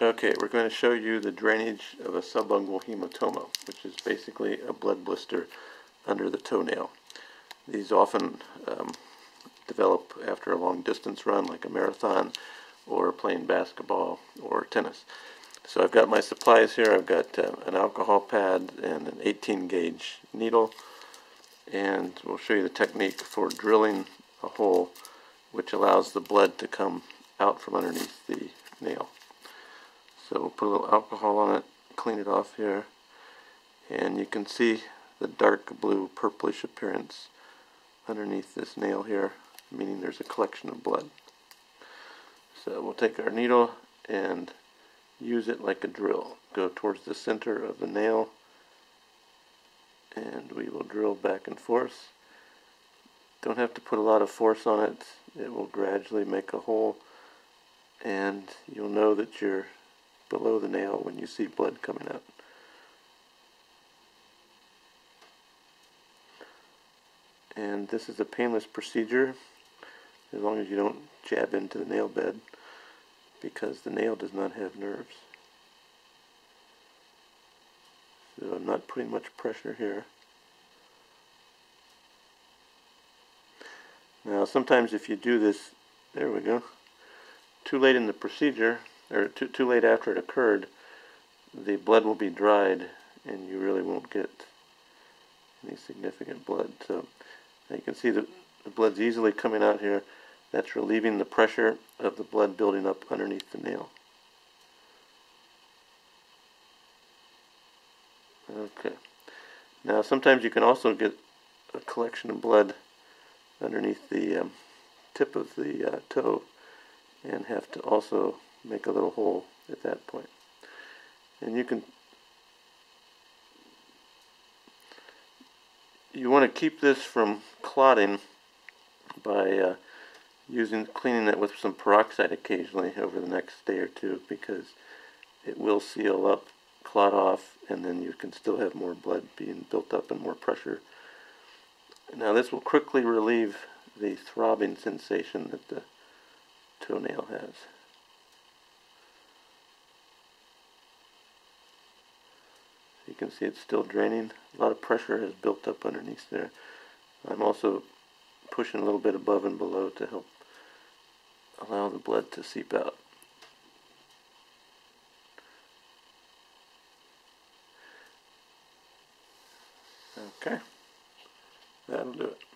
Okay, we're going to show you the drainage of a subungual hematoma, which is basically a blood blister under the toenail. These often um, develop after a long distance run, like a marathon, or playing basketball or tennis. So I've got my supplies here. I've got uh, an alcohol pad and an 18 gauge needle, and we'll show you the technique for drilling a hole which allows the blood to come out from underneath the nail. So we'll put a little alcohol on it, clean it off here, and you can see the dark blue purplish appearance underneath this nail here, meaning there's a collection of blood. So we'll take our needle and use it like a drill. Go towards the center of the nail and we will drill back and forth. Don't have to put a lot of force on it. It will gradually make a hole and you'll know that you're below the nail when you see blood coming out. And this is a painless procedure as long as you don't jab into the nail bed because the nail does not have nerves. So I'm not putting much pressure here. Now sometimes if you do this, there we go, too late in the procedure, or too, too late after it occurred, the blood will be dried and you really won't get any significant blood. So you can see the, the blood's easily coming out here. That's relieving the pressure of the blood building up underneath the nail. Okay. Now sometimes you can also get a collection of blood underneath the um, tip of the uh, toe and have to also make a little hole at that point. And you can you want to keep this from clotting by uh, using cleaning it with some peroxide occasionally over the next day or two because it will seal up, clot off, and then you can still have more blood being built up and more pressure. Now this will quickly relieve the throbbing sensation that the toenail has. You can see it's still draining. A lot of pressure has built up underneath there. I'm also pushing a little bit above and below to help allow the blood to seep out. Okay, that'll do it.